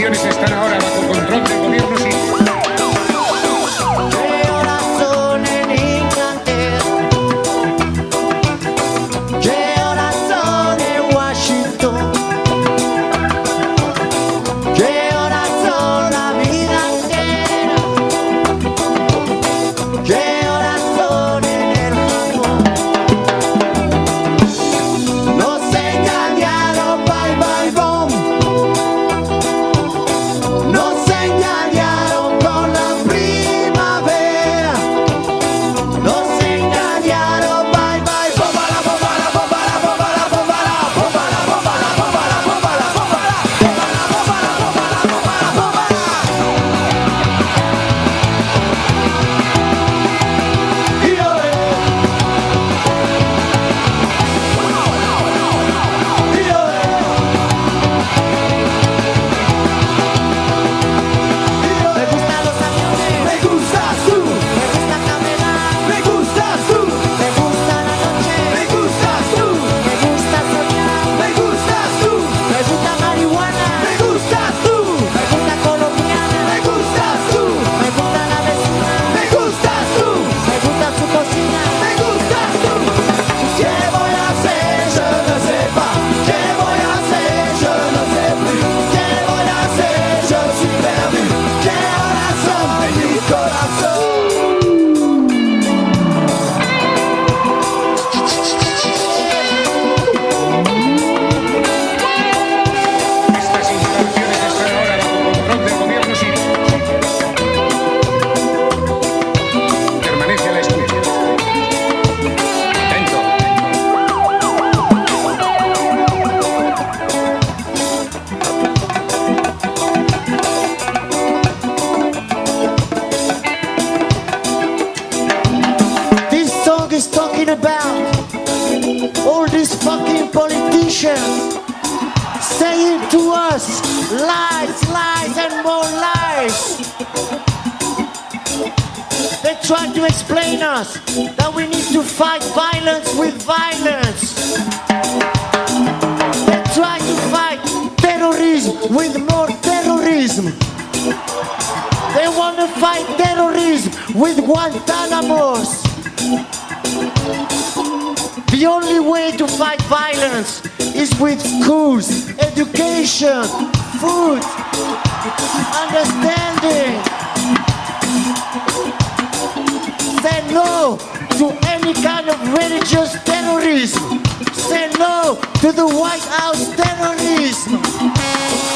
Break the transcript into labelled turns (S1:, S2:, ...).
S1: cuestiones están ahora bajo control del gobierno. Talking about all these fucking politicians saying to us lies, lies, and more lies. They try to explain us that we need to fight violence with violence. They try to fight terrorism with more terrorism. They want to fight terrorism with Guantanamos. The only way to fight violence is with schools, education, food, understanding. Say no to any kind of religious terrorism. Say no to the White House terrorism.